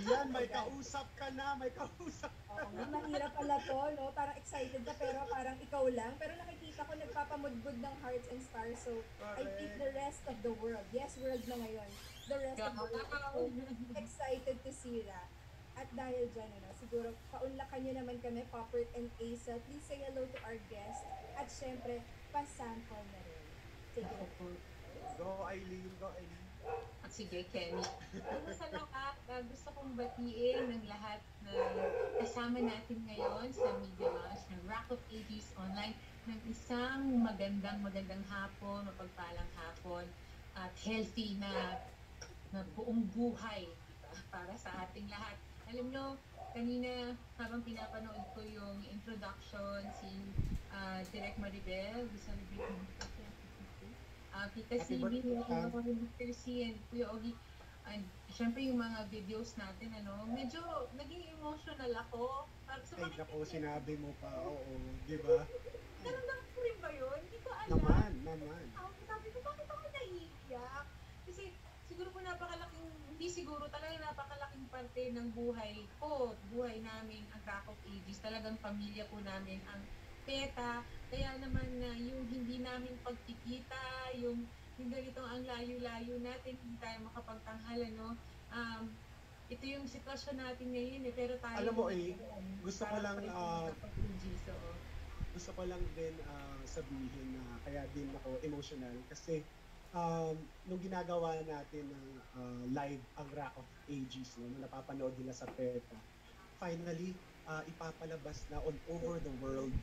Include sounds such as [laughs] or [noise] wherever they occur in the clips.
Ayan, may kausap ka na, may kausap. Oo nga, mahirap pala to, no? Parang excited ka, pero parang ikaw lang. Pero nakikita ko nagpapamudbud ng hearts and stars. So, I think the rest of the world, yes, world na ngayon, the rest of the world is excited to see that. At dahil dyan, ano, siguro, paunlakan nyo naman kami, Poppert and Asa. Please say hello to our guest. At syempre, pasample na rin. Sige. Go, Eileen, go, Eileen. At sige, Kenny. Ano sa lahat, uh, gusto kong batiin ng lahat na kasama natin ngayon sa media launch ng Rock of Ages Online ng isang magandang magandang hapon, mapagpalang hapon at healthy na na buong buhay para sa ating lahat. Alam nyo, kanina habang pinapanood ko yung introduction si uh, Direk Maribel, we celebrate uh, Tita CB, birthday, uh, Mr. C, and Kuya Ogi. And syempre yung mga videos natin, ano, medyo naging emotional ako. Para sa Ay, naku, sinabi mo pa, oo, di ba? Naramdaman ko rin ba yun? Hindi ko alam. Naman, naman. Ako, sabi ko, bakit ako naiiyak? Kasi siguro po napakalaking, hindi siguro talaga napakalaking parte ng buhay ko, buhay namin, ang Rock of Ages. Talagang pamilya po namin ang PETA. Kaya naman na yung hindi namin pagkikita, yung yung ganito ang layo-layo natin, hindi tayo makapagtanghal, ano. Um, ito yung sitwasyon natin ngayon eh, pero tayo... Alam mo, eh, gusto ko lang, ah, Rock of Ages, oo. gusto ko lang din ah, sabihin na kaya din ako emotional kasi um, nung ginagawa natin ng ah, live ang Rock of Ages no, na napapanood nila sa PETA, finally, ah, ipapalabas na on over the world.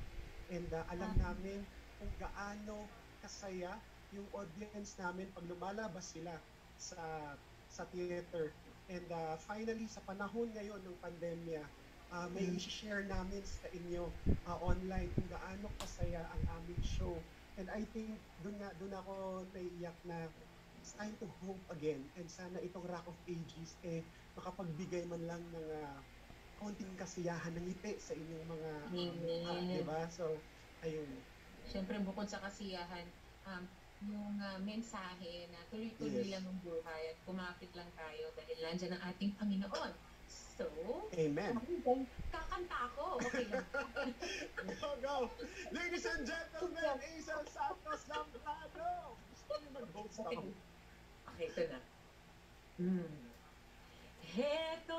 And ah, alam Ah. namin kung gaano kasaya yung audience namin pag lumalabas sila sa sa theater. And ah, finally, sa panahon ngayon ng pandemya, ah, may i-share namin sa inyo uh, online kung gaano kasaya ang aming show. And I think doon nga doon ako naiiyak na it's time to hope again and sana itong Rock of Ages eh makapagbigay man lang ng ah, konting kasiyahan ng ngiti sa inyong mga Amen. ah, 'di ba? So ayun. Siyempre, bukod sa kasiyahan, um, yung uh, mensahe na tuloy-tuloy Yes. lang ang buhay at kumapit lang tayo dahil nandyan ang ating Panginoon. So, Amen. okay, kakanta ako. Okay lang. [laughs] go, go! Ladies and gentlemen, Isel Santos Lambrado! Gusto niyo mag-host Okay. ako? Okay, ito na. Hmm. Heto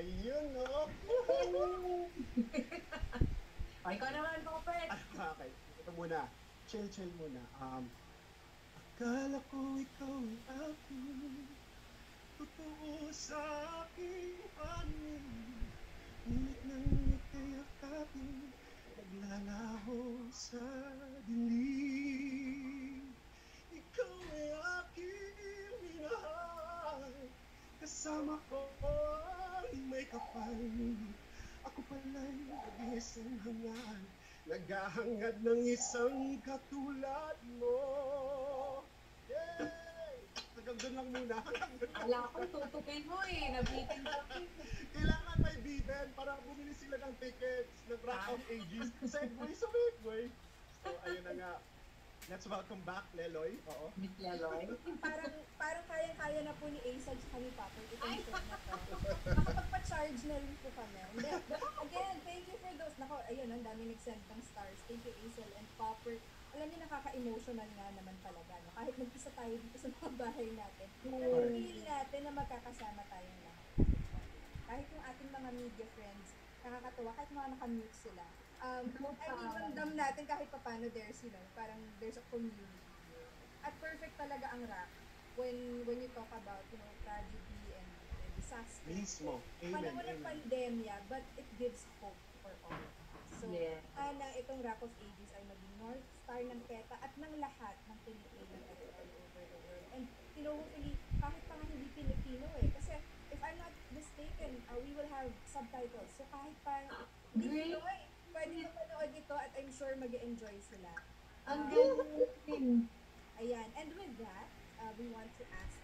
Ayun, no? Ay, [laughs] ikaw naman, Popet! Ah, okay, ito muna. Chill, chill muna. Um, akala ko ikaw ang aking totoo sa aking panin. Ngunit nang ikay akapin, naglalaho sa dilim. Ikaw ay aking minahal. Kasama ko ay may kapal. Ako pala'y nag-iisang hangal. Naghahangad ng isang katulad mo. Yay! Hanggang doon lang muna. Wala akong tutukin mo eh. Nabitin ka. Kailangan biden para bumili sila ng tickets ng Rock of Ages. Segway sa Segway. So, ayun na nga. Let's welcome back, Leloy. Oo. Miss Leloy. Parang, parang kaya-kaya na po ni Asa at ni Papa itong Ay! show na to. Makapagpa-charge na rin po kami. Hindi, again, thank you for those. Nako, ayun, ang dami nag-send ng stars. Thank you, Aisel and Popper. Alam niyo, nakaka-emotional nga naman talaga. No? Kahit nag-isa tayo dito sa mga bahay natin. Pero feel natin na magkakasama tayong lahat. Kahit yung ating mga media friends, nakakatuwa, kahit mga nakamute sila. Um, I mean, ramdam natin kahit papano there's, you know, parang there's a community. At perfect talaga ang rap when when you talk about, you know, tragedy and, and disaster. Mismo. Amen. Panahon ng pandemya, but it gives hope for all. So, Yeah. sana itong Rock of Ages ay maging North Star ng PETA at ng lahat ng Pilipino all over the world. And, you know, hopefully, kahit pa nga hindi Pilipino eh can, uh, we will have subtitles. So kahit pa hindi Pinoy, pwede mapanood ito at I'm sure mag enjoy sila. Ang galing. Ayan. And with that, uh, we want to ask